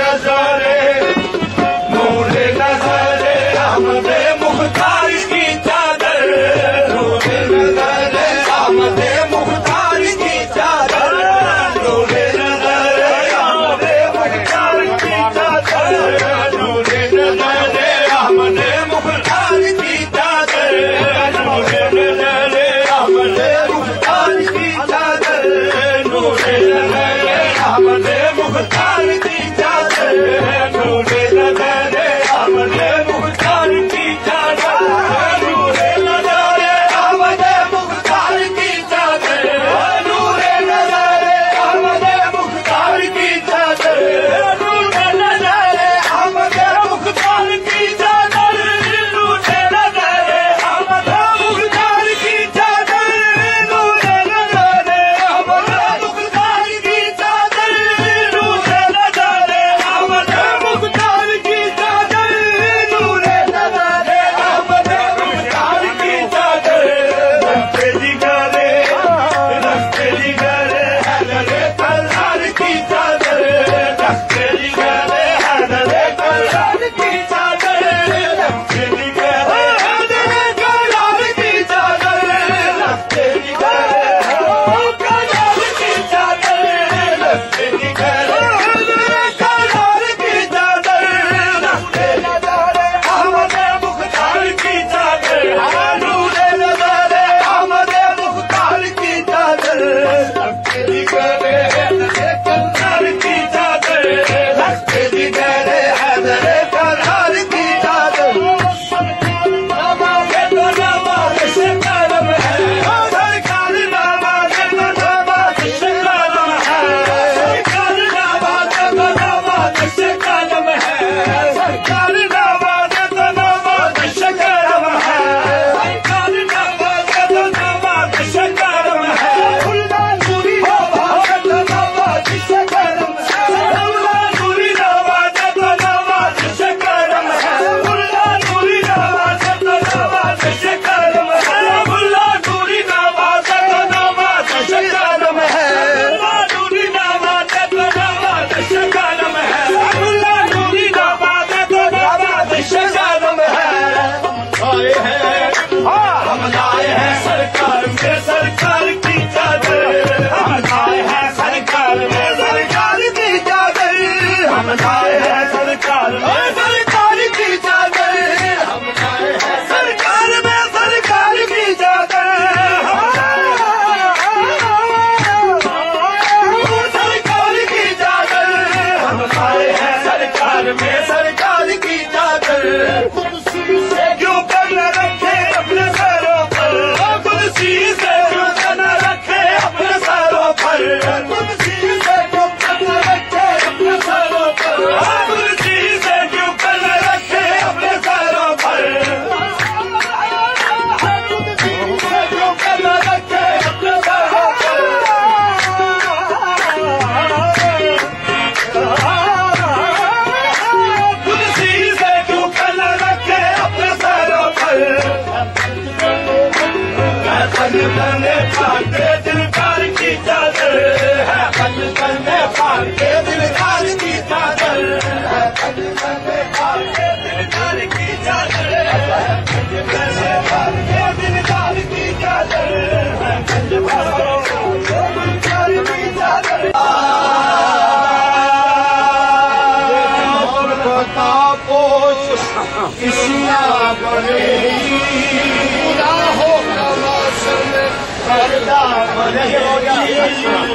नज़र सरकार की चादर। हम गाय है सरकार में। सरकार की चादर। हम गाय है सरकार में। के दिलकार की चादर के दिलकार की चादर है। पल पल में के दिलकार की चादर की चादर है। किसी